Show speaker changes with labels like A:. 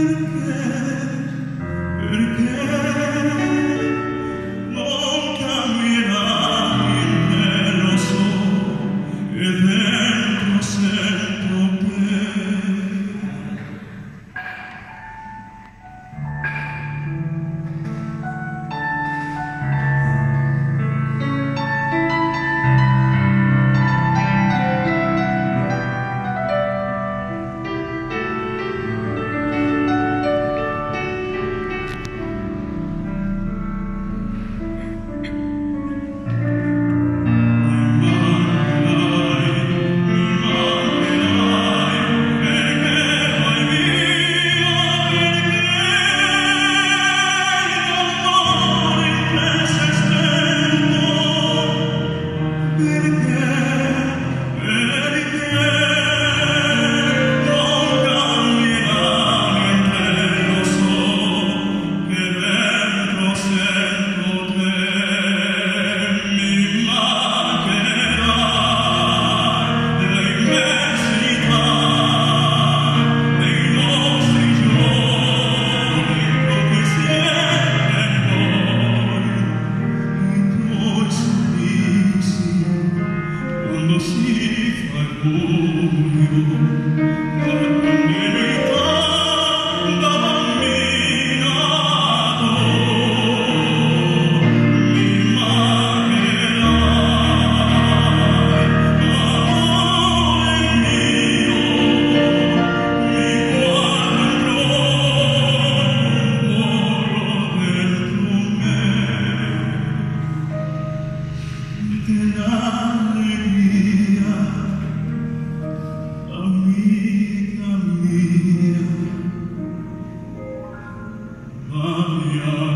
A: good. you. Hallelujah.